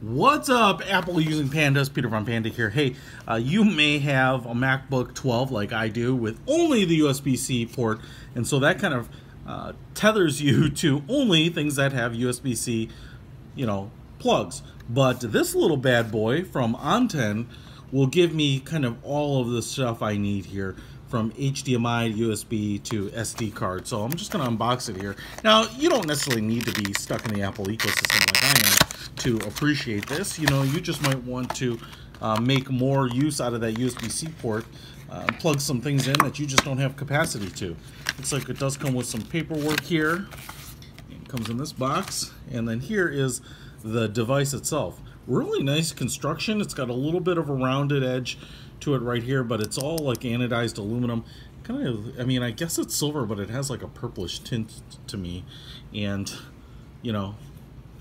What's up, Apple using pandas? Peter Von Panda here. Hey, uh, you may have a MacBook 12 like I do with only the USB-C port, and so that kind of uh, tethers you to only things that have USB-C, you know, plugs. But this little bad boy from Onten will give me kind of all of the stuff I need here from HDMI, USB to SD card. So I'm just going to unbox it here. Now, you don't necessarily need to be stuck in the Apple ecosystem like I am to appreciate this. You know, you just might want to uh, make more use out of that USB-C port, uh, plug some things in that you just don't have capacity to. Looks like it does come with some paperwork here. It comes in this box. And then here is the device itself. Really nice construction. It's got a little bit of a rounded edge to it right here, but it's all like anodized aluminum. Kind of, I mean, I guess it's silver, but it has like a purplish tint to me. And, you know,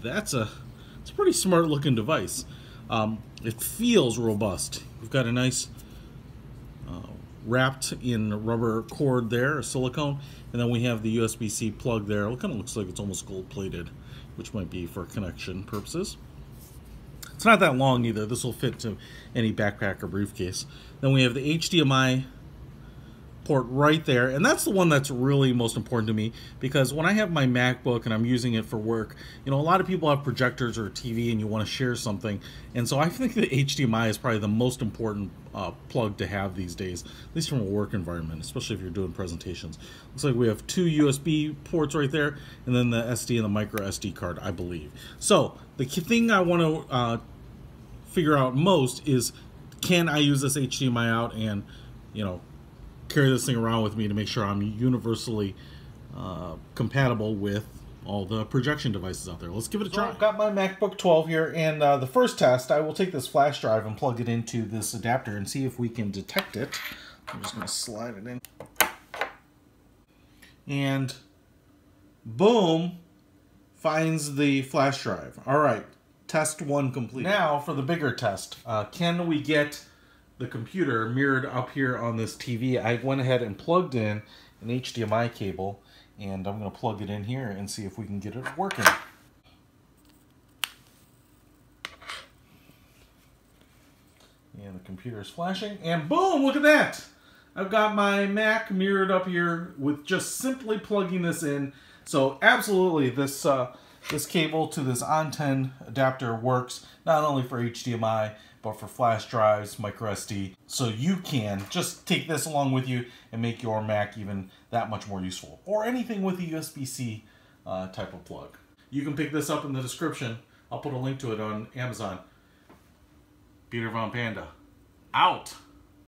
that's a it's a pretty smart looking device. Um, it feels robust. We've got a nice uh, wrapped in rubber cord there, silicone, and then we have the USB-C plug there. It kind of looks like it's almost gold plated, which might be for connection purposes. It's not that long either. This will fit to any backpack or briefcase. Then we have the HDMI port right there and that's the one that's really most important to me because when I have my MacBook and I'm using it for work you know a lot of people have projectors or TV and you want to share something and so I think the HDMI is probably the most important uh, plug to have these days at least from a work environment especially if you're doing presentations. Looks like we have two USB ports right there and then the SD and the micro SD card I believe. So the thing I want to uh, figure out most is can I use this HDMI out and you know carry this thing around with me to make sure I'm universally uh, compatible with all the projection devices out there. Let's give it a try. I've got my MacBook 12 here, and uh, the first test, I will take this flash drive and plug it into this adapter and see if we can detect it. I'm just going to slide it in. And boom, finds the flash drive. All right, test one complete. Now for the bigger test. Uh, can we get the computer mirrored up here on this TV, I went ahead and plugged in an HDMI cable and I'm going to plug it in here and see if we can get it working. And the computer is flashing and boom, look at that! I've got my Mac mirrored up here with just simply plugging this in. So absolutely this uh, this cable to this Onten adapter works not only for HDMI but for flash drives, micro SD. So you can just take this along with you and make your Mac even that much more useful. Or anything with a USB-C uh, type of plug. You can pick this up in the description. I'll put a link to it on Amazon. Peter Von Panda. Out!